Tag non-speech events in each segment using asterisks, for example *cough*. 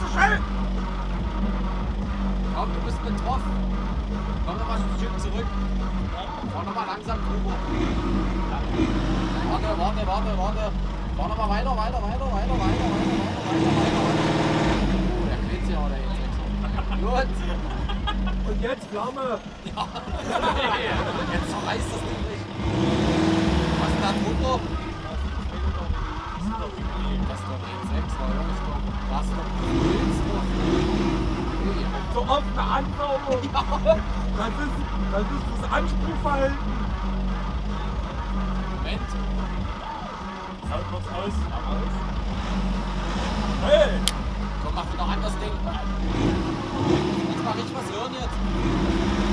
Arsch! Komm, du bist betroffen. Komm noch mal ein Stück zurück. Fahr noch mal langsam drüber. Warte, warte, warte, warte. Fahr noch mal weiter, weiter, weiter, weiter, weiter, weiter, weiter, weiter, weiter. Oh, der sich aber der jetzt. Gut. Und jetzt Flamme! Ja. Jetzt zerreißt das Ding nicht. Was ist da drunter? Das ist doch E6, war ja was du willst. So offene Anklage. *laughs* Ja. Das, ist, das ist das Anspruchverhalten. Moment. Soundbox aus. aus. Hey! Komm, mach dir noch anders denken. Jetzt mach ich was hören jetzt.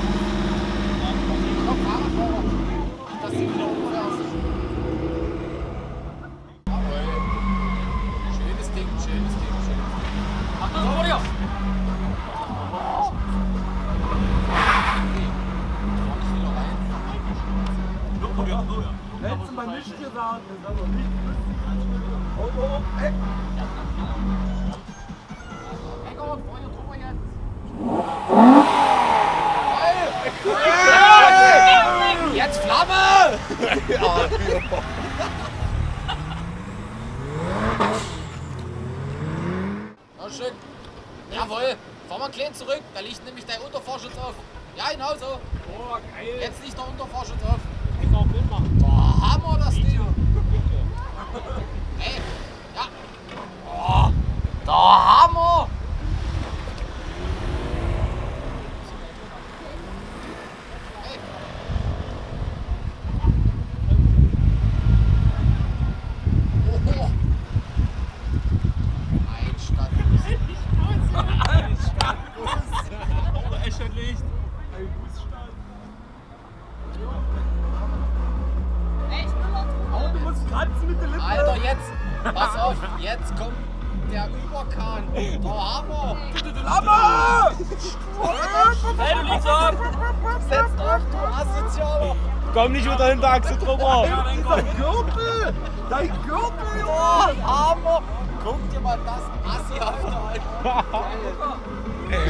Hättest du mal nicht gesagt, das ist aber nicht Oh, oh, oh, ey! Eckert, fahr hier drüber jetzt. Jetzt Flamme! Ja, schön. Jawohl. Fahr mal klein zurück. Da liegt nämlich dein Unterfahrschutz auf. Ja, genau so. Oh, geil. Jetzt liegt der Unterfahrschutz auf. Ich auch Bild machen. Der Hammer, das Ding. Ey, ja. Oh, der Hammer. Ey. Oh. Ein Stadtbus. Oh, Eschenlicht. Ein Busstand. Oh, du musst kratzen mit der Lippe! Alter, jetzt, pass auf, jetzt kommt der Überkahn. Der Hammer. Hammer! Hey, du liegst auf. Setz drauf, du Asozialer. Komm nicht unter den Achse drüber. Dieser Gürtel! Dein Gürtel, Junge! Hammer. Guck dir mal das Assi auf der an. *laughs*